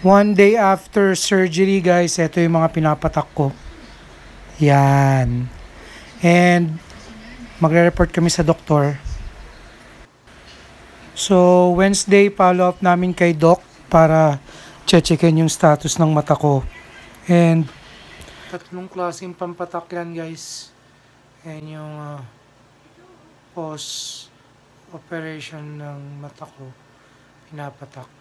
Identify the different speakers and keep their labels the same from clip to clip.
Speaker 1: One day after surgery, guys, ito yung mga pinapatak ko. Yan. And magre-report kami sa doktor. So, Wednesday, follow up namin kay Doc para checkin yung status ng mata ko. And tatlong klaseng pampatak yan, guys. Yan yung uh, post-operation ng mata ko. Pinapatak.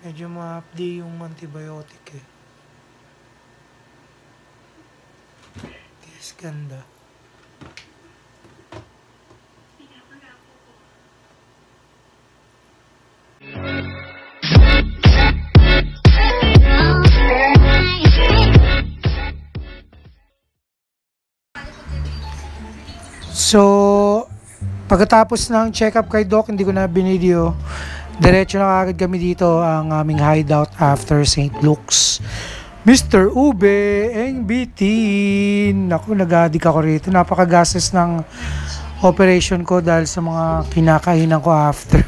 Speaker 1: Medyo ma-update yung antibiotic eh. Guys, ganda. So, pagkatapos ng check-up kay Doc, hindi ko na binideo. Diretso na agad kami dito ang aming hideout after St. Luke's. Mr. Ube, NBT. Naku, nag-addict ako rito. Napakagastos ng operation ko dahil sa mga kinakainan ko after.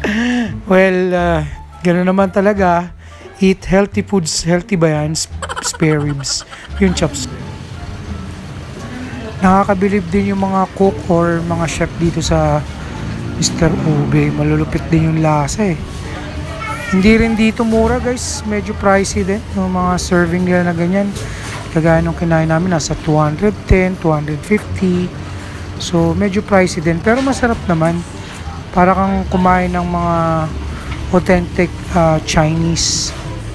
Speaker 1: well, uh, gano'n naman talaga. Eat healthy foods. Healthy ba yan? Spare ribs. Yung chops. Nakakabilib din yung mga cook or mga chef dito sa Mr. Ube. Malulupit din yung lasa eh. Hindi rin dito mura guys. Medyo pricey din. Yung mga serving nila na ganyan. Kagaya nung kinain namin nasa 210, 250. So medyo pricey din. Pero masarap naman. Para kang kumain ng mga authentic uh, Chinese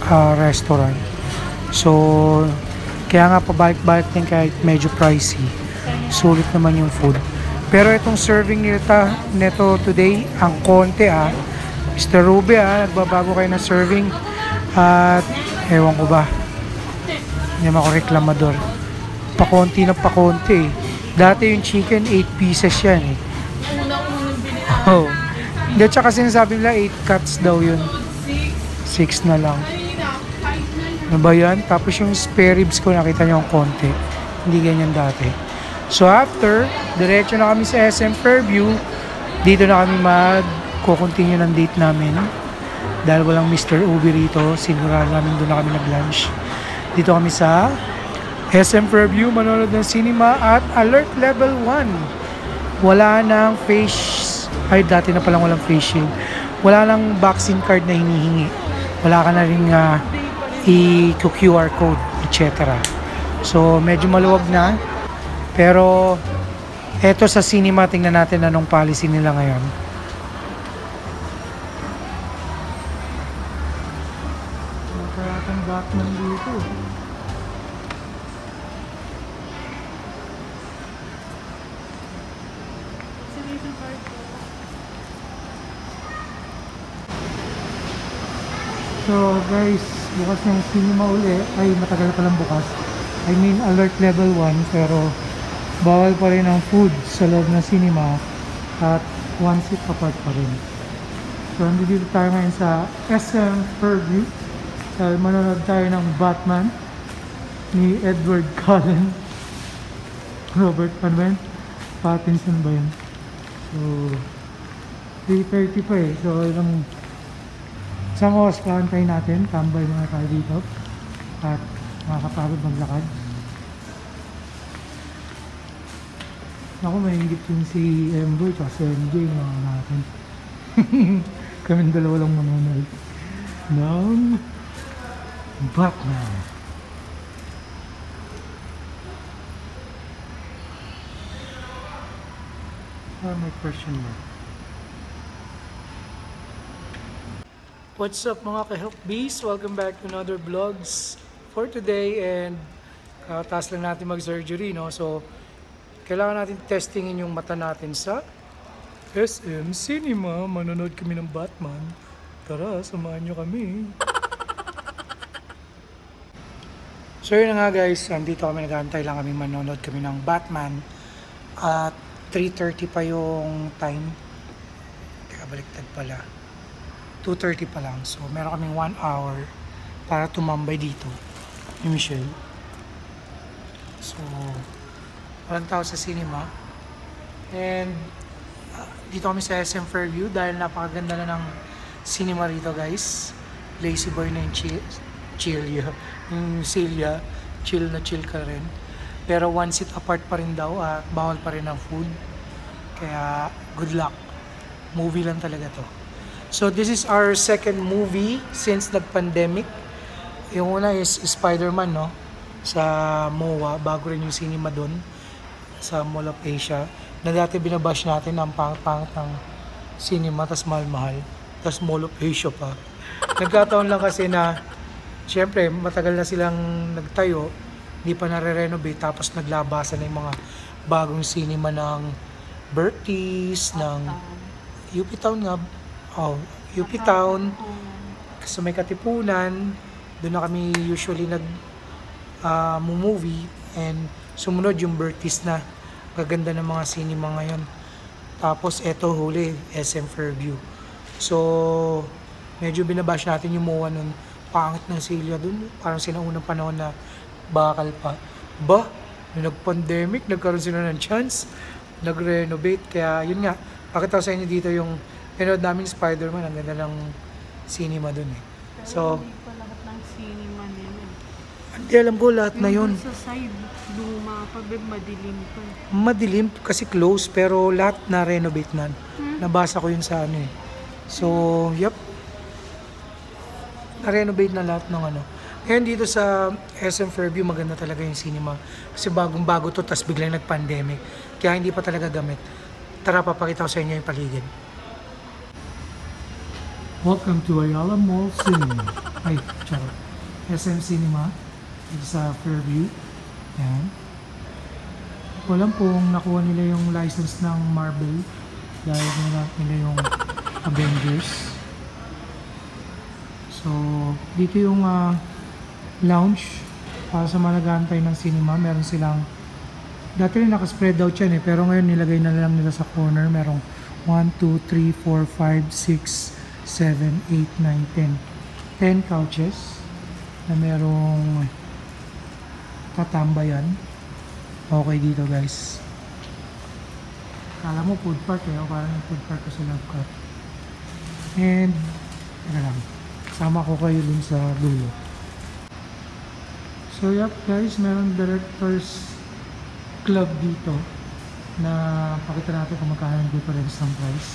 Speaker 1: uh, restaurant. So kaya nga pabalik-balik din kahit medyo pricey. Sulit naman yung food. Pero itong serving nila neto today, ang konti ah. Mr. Ruby ah, nagbabago kayo ng serving. At ewan ko ba. Hindi naman ako reklamador. Pakonti na pakonti eh. Dati yung chicken, 8 pieces yan eh. Oh. Hindi, tsaka sinasabi nila 8 cuts daw yun. 6 na lang. Ano ba yan? Tapos yung spare ribs ko, nakita nyo ang konti. Hindi ganyan dati. So after, diretso na kami sa SM Fairview. Dito na kami mag ko-continue ng date namin. Dahil walang Mr. Ubi rito, sinurado namin doon na kami nag-lunch. Dito kami sa SM Fairview, manonood ng cinema at Alert Level 1. Wala nang face, ay dati na palang walang face shield. Wala nang vaccine card na hinihingi. Wala ka na rin uh, i-QR code, etc. So, medyo maluwag na. Pero, eto sa cinema, tingnan natin anong policy nila ngayon. So guys, bukas ng cinema uli ay matagal pa lang bukas. I mean alert level 1 pero bawal pa rin ang food sa loob ng cinema at one seat apart pa rin. So nandito tayo ngayon sa SM Fairview dahil manonood tayo ng Batman ni Edward Cullen Robert Panuel Pattinson ba yun? So 3.30 pa eh. So ilang isang oras pa natin. Tambay muna tayo dito. At makakapagod maglakad. Ako may hingit yun si Emboy at si MJ mga natin. Kaming dalawa lang manonood. Ng Batman. Ah, may question mark. What's up mga ka-help bees? Welcome back to another vlogs for today and kataas lang natin mag-surgery no. So kailangan natin testingin yung mata natin sa SM Cinema. Manonood kami ng Batman. Tara, samahan nyo kami. So yun nga guys, andito kami nag-aantay lang kami manonood kami ng Batman at 3.30 pa yung time. Teka, baliktad pala. 2.30 pa lang. So, meron kaming 1 hour para tumambay dito ni Michelle. So, walang tao sa cinema. And, dito kami sa SM Fairview dahil napakaganda na ng cinema rito guys. Lazy boy na yung chill, chill yun. Yung Celia, chill na chill ka rin. Pero one seat apart pa rin daw at bawal pa rin ang food. Kaya good luck. Movie lang talaga to. So this is our second movie since nag-pandemic. Yung una is Spider-Man, no? Sa MOA, bago rin yung cinema doon sa Mall of Asia. Na dati binabash natin ang pangit-pangit ng cinema, tas mahal-mahal. Tas Mall of Asia pa. Nagkataon lang kasi na, syempre, matagal na silang nagtayo, hindi pa nare-renovate, tapos naglabasan na yung mga bagong cinema ng Berties, ng UP Town nga, oh, UP Town, sa may Katipunan, doon na kami usually nag ah, movie and sumunod yung Bertis na gaganda ng mga cinema ngayon. Tapos eto huli, SM Fairview. So, medyo binabash natin yung MOA nun. Pangit ng Celia dun. Parang sinaunang panahon na bakal pa. Ba, nung nag-pandemic, nagkaroon sila ng chance. Nag-renovate. Kaya yun nga, pakita ko sa inyo dito yung pinod namin Spider-Man. Ang ganda ng cinema dun eh. So,
Speaker 2: hindi pa lahat ng cinema nila.
Speaker 1: Hindi alam ko lahat na yun.
Speaker 2: Sa side, luma pa, babe, madilim pa.
Speaker 1: Madilim kasi close pero lahat na renovate na.
Speaker 2: Hmm?
Speaker 1: Nabasa ko yun sa ano eh. So, yep. Na-renovate na lahat ng ano. Ngayon dito sa SM Fairview maganda talaga yung cinema. Kasi bagong bago to tas biglang nag-pandemic. Kaya hindi pa talaga gamit. Tara papakita ko sa inyo yung paligid. Welcome to Ayala Mall Cinema. Ay, charot. SM Cinema. Dito sa Fairview. Yan. Walang kung nakuha nila yung license ng Marvel. Dahil nila, nila yung Avengers. So, dito yung ah, lounge para sa mga nag-aantay ng cinema. Meron silang Dati rin naka-spread out yan eh, pero ngayon nilagay na lang nila sa corner. Merong 1, 2, 3, 4, 5, 6, 7, 8, 9, 10. 10 couches na merong tatambayan. Okay dito guys. Kala mo food park eh, o parang food park ko sa Lovecraft. And, teka lang, sama ko kayo dun sa dulo. So yep guys, meron directors club dito na pakita natin kung magkano yung difference ng price.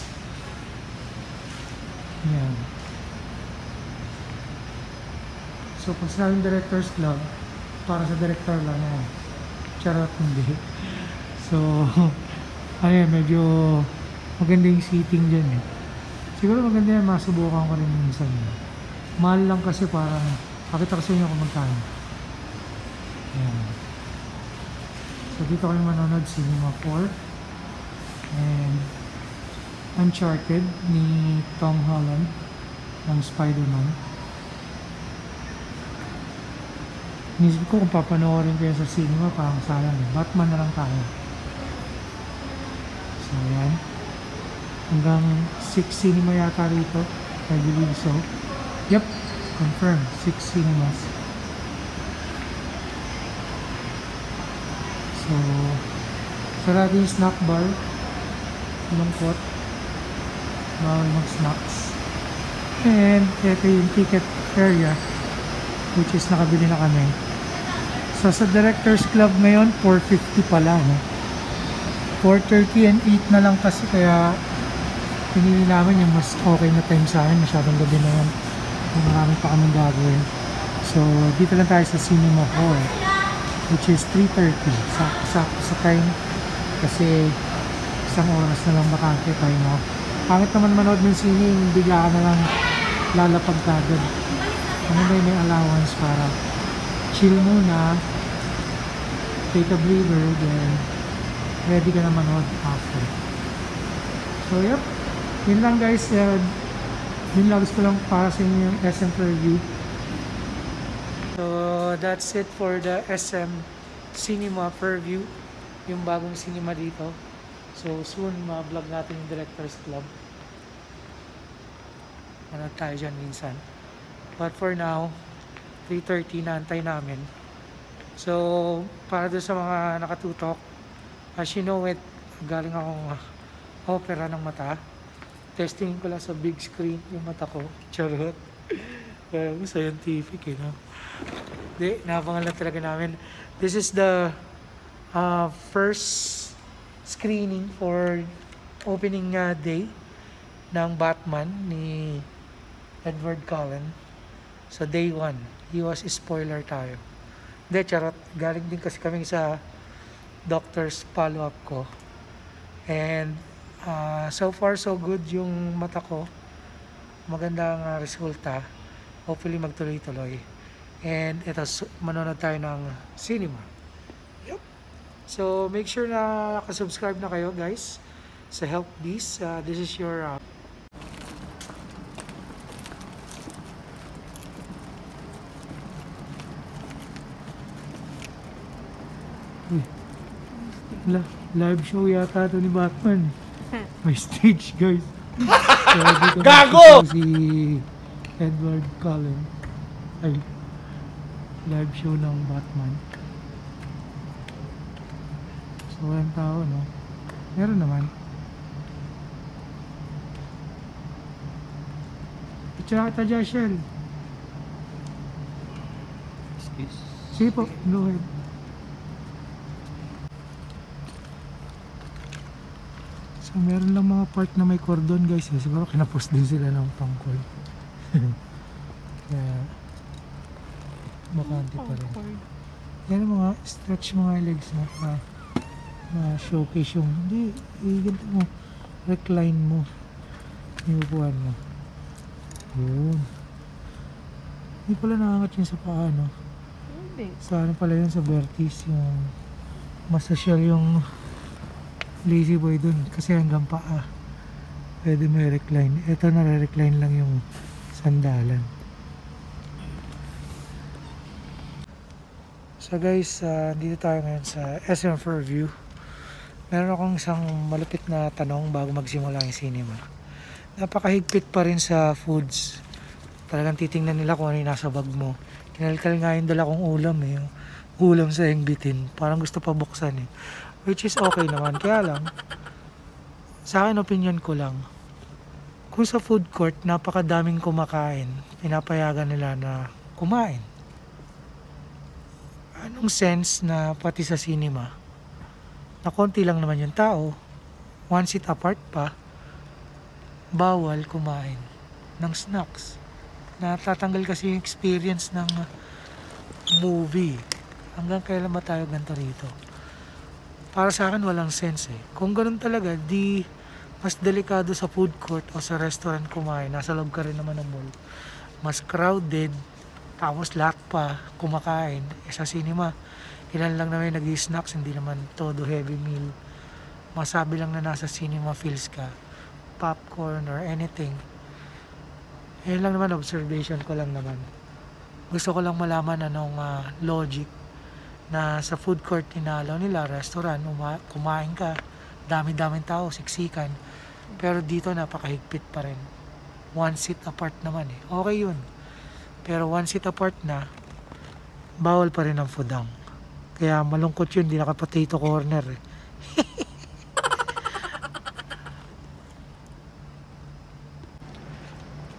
Speaker 1: Yan. So pag sinabing directors club, para sa director lang yan. Charot hindi. So, ayun, medyo maganda yung seating dyan eh. Siguro maganda yan, masubukan ko rin minsan. Mahal lang kasi parang, pakita ko sa inyo kung magkano. Yan. So dito kayo manonood Cinema 4 and Uncharted ni Tom Holland ng Spider-Man. Inisip ko kung papanoorin ko sa cinema, parang sayang. Batman na lang tayo. So yan. Hanggang 6 cinema yata rito. I believe so. Yep, confirm. 6 cinemas. So, sarado yung snack bar. Lungkot. Bawal mag-snacks. And, ito yung ticket area which is nakabili na kami. So, sa Directors Club ngayon, 450 pala, no? 4.30 and 8 na lang kasi kaya pinili namin yung mas okay na time sa amin. Masyadong gabi na yan. Marami pa kaming gagawin. So, dito lang tayo sa Cinema Hall which is 3.30 sakto sa time kasi isang oras na lang bakante tayo mo pangit naman manood ng sine bigla ka na lang lalapag kagad ano ba may allowance para chill muna take a breather then ready ka na manood after so yep yun lang guys uh, yun lang gusto lang para sa inyo yung SM review So that's it for the SM Cinema Purview, yung bagong cinema dito. So soon ma-vlog natin yung Directors Club. Ano tayo dyan minsan. But for now, 3.30 na antay namin. So para doon sa mga nakatutok, as you know it, galing akong opera ng mata. Testing ko lang sa big screen yung mata ko. Charot. Kaya scientific eh, no? Di, napangalan talaga namin. This is the uh, first screening for opening uh, day ng Batman ni Edward Cullen. So day 1, he was spoiler tayo. Hindi, charot. Galing din kasi kami sa doctor's follow-up ko. And uh, so far so good yung mata ko. Maganda ang uh, resulta. Hopefully magtuloy-tuloy. And ito, manonood tayo ng cinema. Yep. So make sure na nakasubscribe na kayo guys sa Help This. Uh, this is your uh, La- live show yata ito ni Batman. May stage, guys. Gago! Si Edward Cullen. Ay, live show ng Batman. So, walang tao, no? Meron naman. Picture kita dyan, Shell. Sige po, go ahead. So, meron lang mga part na may cordon guys. Eh. Siguro kinapost din sila ng pangkol. Kaya, bakante pa rin. Yan mga stretch mga legs. Na, na showcase yung, hindi, ganito mo. Recline mo. Yung upuan mo. Yun. Hindi pala nakangat yun sa paa, no?
Speaker 2: Hindi.
Speaker 1: Sa ano pala yun, sa Vertis, yung mas social yung lazy boy dun kasi hanggang paa pwede mo i-recline. Ito nare-recline lang yung sandalan. So guys uh, dito tayo ngayon sa SM Fairview. Meron akong isang malupit na tanong bago magsimula yung cinema. Napakahigpit pa rin sa foods. Talagang titingnan nila kung ano yung nasa bag mo. Kinalkal nga yung dala kong ulam eh ulam sa bitin parang gusto pa buksan eh which is okay naman. Kaya lang sa akin opinion ko lang kung sa food court napakadaming kumakain pinapayagan nila na kumain. Anong sense na pati sa cinema na konti lang naman yung tao one seat apart pa bawal kumain ng snacks? Natatanggal kasi yung experience ng movie. Hanggang kailan ba tayo ganito rito para sa akin walang sense eh. Kung ganun talaga di mas delikado sa food court o sa restaurant kumain. Nasa loob ka rin naman ng mall. Mas crowded tapos lahat pa kumakain. Eh, sa cinema ilan lang naman nag snacks hindi naman todo heavy meal. Masabi lang na nasa cinema feels ka. Popcorn or anything. Yun lang naman observation ko lang naman. Gusto ko lang malaman anong ah, logic na sa food court tinalaw nila restaurant uma- kumain ka dami-daming tao siksikan. Pero dito napakahigpit pa rin. One seat apart naman eh. Okay yun. Pero one seat apart na bawal pa rin ang fudang kaya malungkot yun di naka corner eh.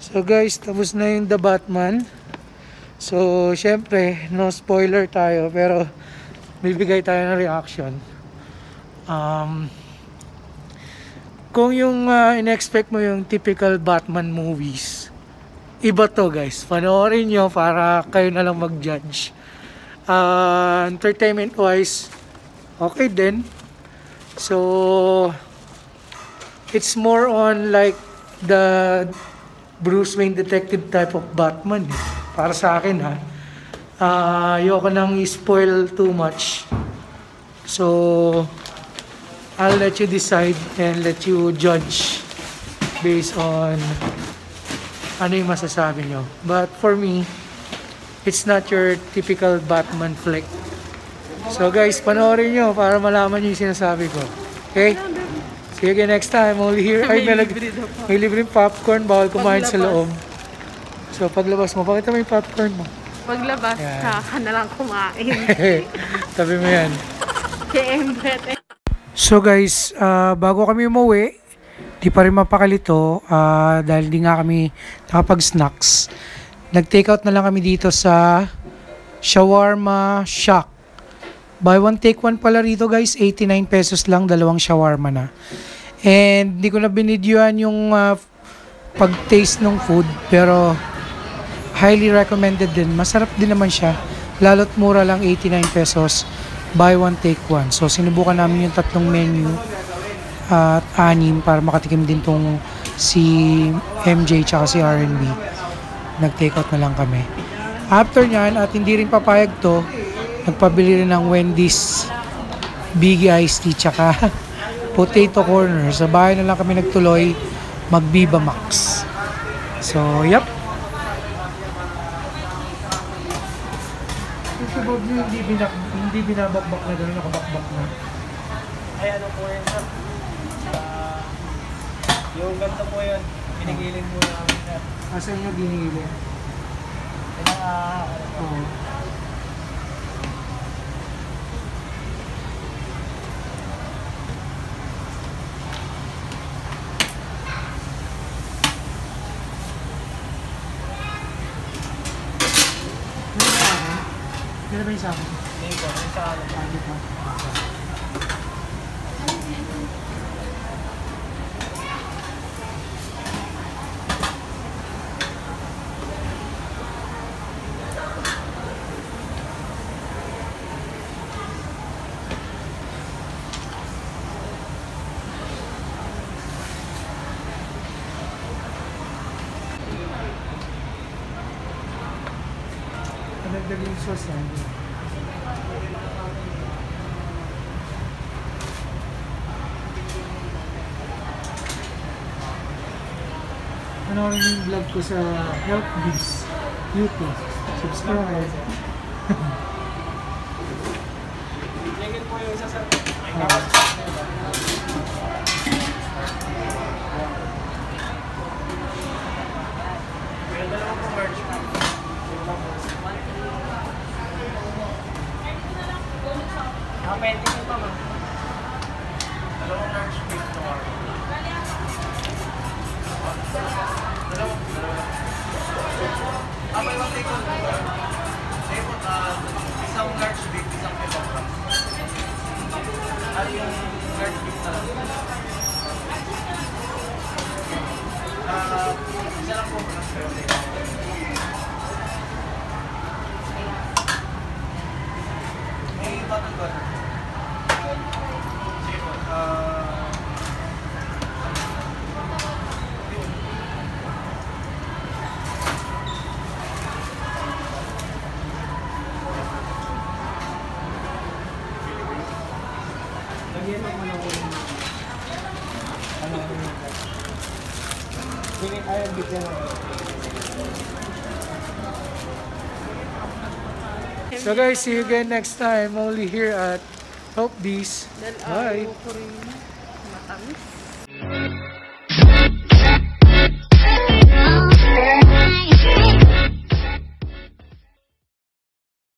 Speaker 1: So guys, tapos na yung The Batman. So, syempre, no spoiler tayo, pero bibigay tayo ng reaction. Um, kung yung uh, in-expect mo yung typical Batman movies, iba to guys. Panoorin nyo para kayo na lang mag-judge. Uh, entertainment wise, okay din. So, it's more on like the Bruce Wayne detective type of Batman. eh. Para sa akin ha. Ah, ayoko nang spoil too much. So, I'll let you decide and let you judge based on ano yung masasabi nyo. But for me, it's not your typical Batman flick. So guys, panoorin nyo para malaman nyo yung sinasabi ko. Okay? See you again next time. Only here. Ay,
Speaker 2: May
Speaker 1: may,
Speaker 2: libre
Speaker 1: may libreng popcorn. Bawal kumain sa loob. So, paglabas mo, pakita mo yung popcorn mo.
Speaker 2: Paglabas
Speaker 1: Yan.
Speaker 2: ka, ka na lang kumain.
Speaker 1: Tabi mo yan. So guys, ah, bago kami umuwi, di pa rin mapakalito ah, dahil di nga kami nakapag-snacks. Nag-take out na lang kami dito sa Shawarma Shack. Buy one take one pala rito guys, 89 pesos lang, dalawang shawarma na. And di ko na binidyoan yung ah, pag-taste ng food, pero highly recommended din. Masarap din naman siya. Lalo't mura lang, 89 pesos. Buy one, take one. So, sinubukan namin yung tatlong menu at anim para makatikim din tong si MJ tsaka si R&B. Nag-take out na lang kami. After nyan, at hindi rin papayag to, nagpabili rin ng Wendy's Biggie Iced Tea tsaka Potato Corner. Sa bahay na lang kami nagtuloy mag Viva Max. So, yep. Ba hindi, binak, hindi binabakbak na gano'n, nakabakbak na?
Speaker 3: Ay, ano po yun, sir? Ah, yung ganito po yun, pinigilin mo namin, sir.
Speaker 1: Asan nyo ginili?
Speaker 3: Yun ang, ah, ano po.
Speaker 1: Oo. Kailan ba yung sa akin?
Speaker 3: Hindi po, yung sa ano.
Speaker 1: Panoorin niyo yung vlog ko sa Health Biz YouTube. Subscribe.
Speaker 3: Tingin po yung isa, sir. Ayaw bigyan mo.
Speaker 1: So guys, see you again next time. Only here at Help Bees. Bye.